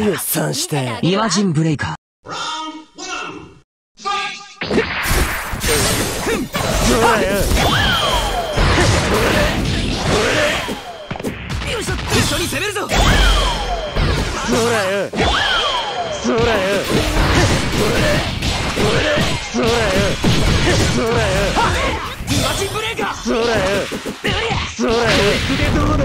よ3して。イマジンブレイカー。そらよ一緒に攻めるぞ。そらよ。そらよ。そらよ。そらよ。イマジンブレイカーそらよ。そらよ。でどうだ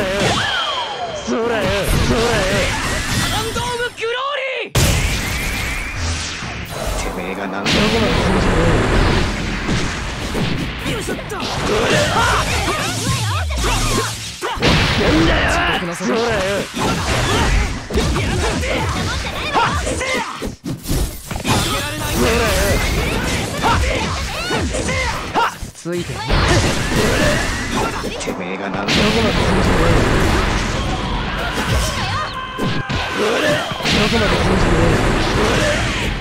が何だよいしょっとなんだよそらよついて。てめえが何だそらよそらよそらよなんだよそらよそらよそらよそらよこいつでどうだそらよ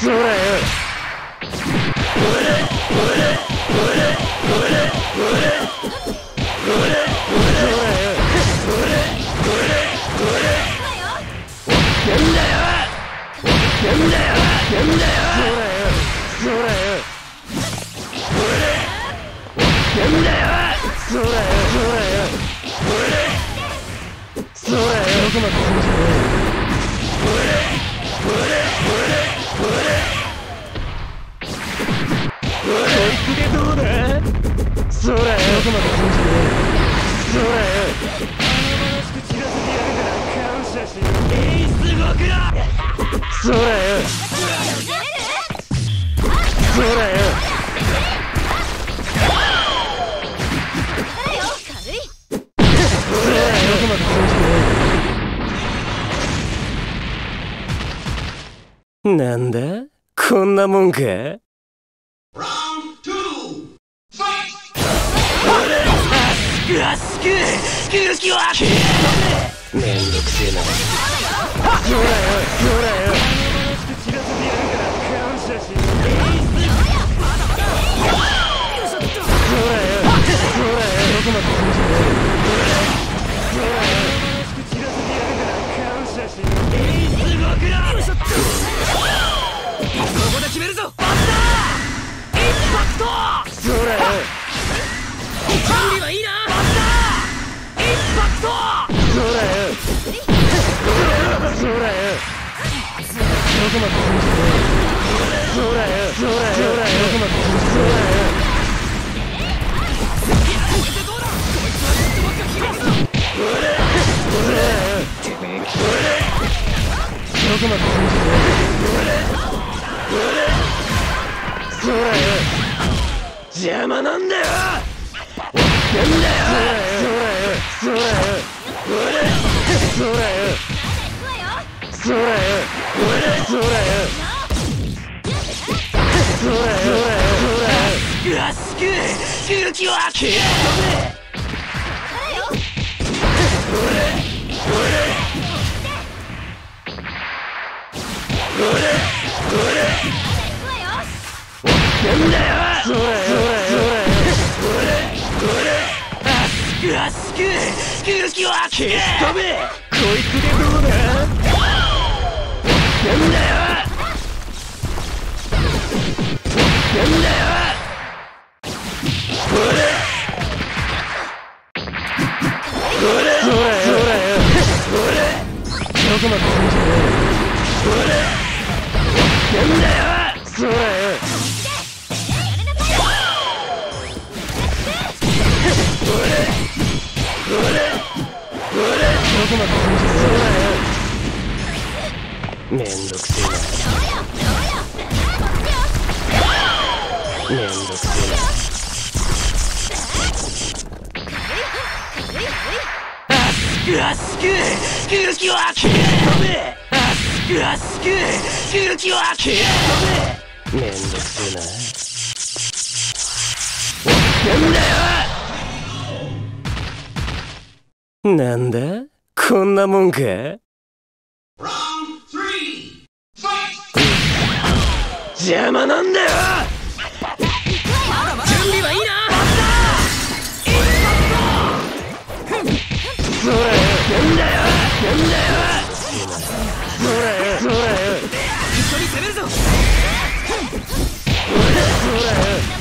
そらよそらよこまで来るんじゃねそらよ口らせてやるから感謝しエース動くなそらそらよそらよどこまで来るんじゃねなんだこんなもんかうわすく勇気はめんどくせえな。そらよそらよ口らよこまで来るんじゃねそらよ口らせてやるから感謝し動くな。よいしょっとこで決めるぞバッターインパクトそらまで来るんじゃねそらよそらよそらよどこまで来るんじゃねこれでどうだこいつはちょっとばっかひねるぞそらよどこまで来るんじゃねそらよ邪魔なんだよそらよそらよそらよそらよ。そうわすく勇気は消えなんだよそらよそらようわすく勇気は消え飛べこいつでどうだ？めんどくせえな。めんどくせえな。あすく空気を開け止めあすくあすく空気を開け止めめんどくせえな。な。んだよな。んだこんな。もんか邪魔なんだよ。準備はいいな。そらよなんだよ。なんだよ。そらよそらよ。一緒に攻めるぞ。そらよそ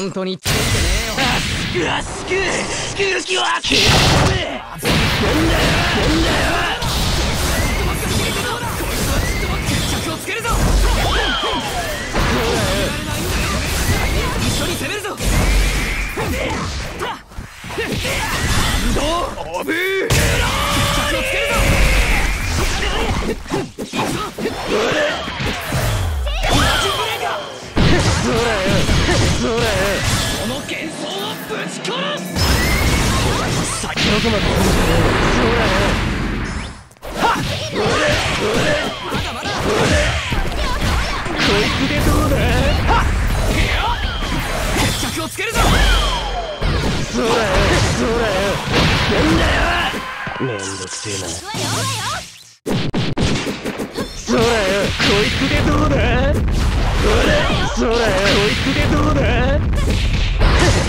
本当についてねえよ。あすく空気を開け止めなんだよなんだよ決着をつけぶち殺すどこまでそらよまだまだこいつでどうだ決着をつけるぞそらよそらよなんだよめんどくせえなそらよこいつでどうだそらよこいつでどうだ？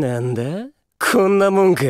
なんだ?こんなもんか